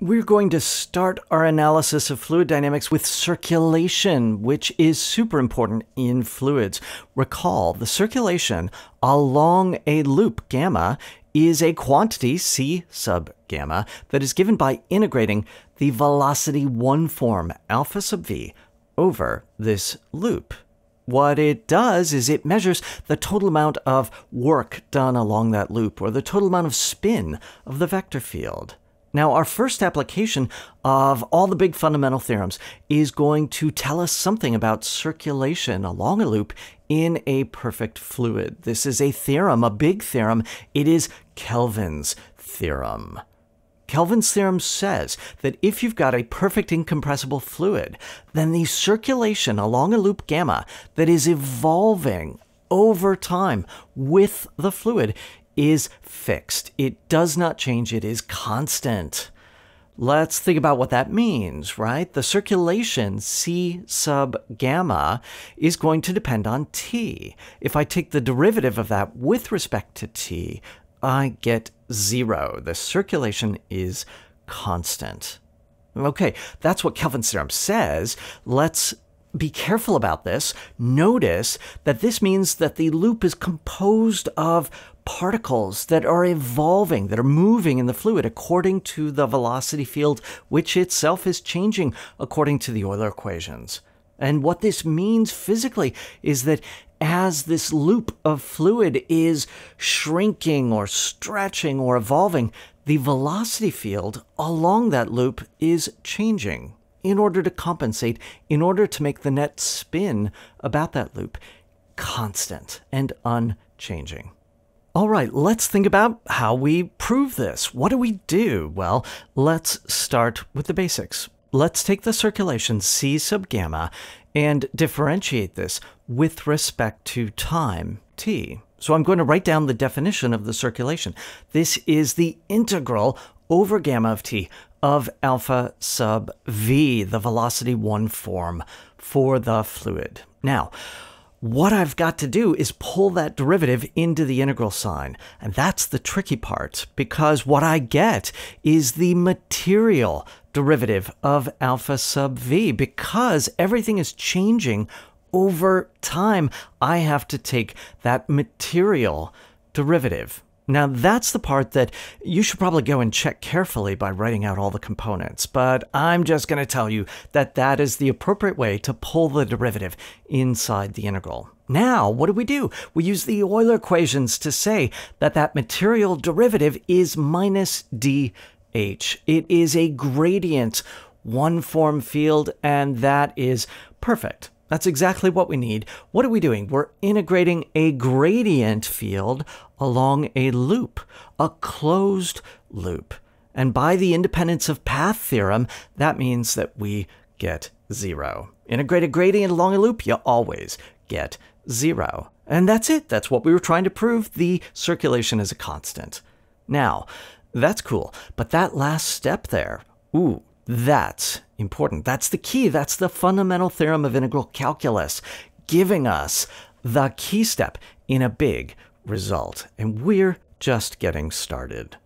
We're going to start our analysis of fluid dynamics with circulation, which is super important in fluids. Recall the circulation along a loop gamma is a quantity c sub gamma that is given by integrating the velocity one form alpha sub v over this loop. What it does is it measures the total amount of work done along that loop or the total amount of spin of the vector field. Now, our first application of all the big fundamental theorems is going to tell us something about circulation along a loop in a perfect fluid. This is a theorem, a big theorem. It is Kelvin's theorem. Kelvin's theorem says that if you've got a perfect incompressible fluid, then the circulation along a loop gamma that is evolving over time with the fluid is fixed. It does not change, it is constant. Let's think about what that means, right? The circulation C sub gamma is going to depend on T. If I take the derivative of that with respect to T, I get zero. The circulation is constant. Okay, that's what Kelvin's theorem says. Let's be careful about this. Notice that this means that the loop is composed of particles that are evolving, that are moving in the fluid according to the velocity field, which itself is changing according to the Euler equations. And what this means physically is that as this loop of fluid is shrinking or stretching or evolving, the velocity field along that loop is changing in order to compensate, in order to make the net spin about that loop constant and unchanging. All right, let's think about how we prove this. What do we do? Well, let's start with the basics. Let's take the circulation C sub gamma and differentiate this with respect to time t. So I'm going to write down the definition of the circulation. This is the integral over gamma of t of alpha sub v, the velocity one form for the fluid. Now, what I've got to do is pull that derivative into the integral sign. And that's the tricky part because what I get is the material derivative of alpha sub v. Because everything is changing over time, I have to take that material derivative. Now, that's the part that you should probably go and check carefully by writing out all the components, but I'm just going to tell you that that is the appropriate way to pull the derivative inside the integral. Now, what do we do? We use the Euler equations to say that that material derivative is minus dh. It is a gradient one form field, and that is perfect. That's exactly what we need. What are we doing? We're integrating a gradient field along a loop, a closed loop. And by the independence of path theorem, that means that we get zero. Integrate a gradient along a loop, you always get zero. And that's it. That's what we were trying to prove. The circulation is a constant. Now, that's cool. But that last step there, ooh, that's important. That's the key. That's the fundamental theorem of integral calculus, giving us the key step in a big result. And we're just getting started.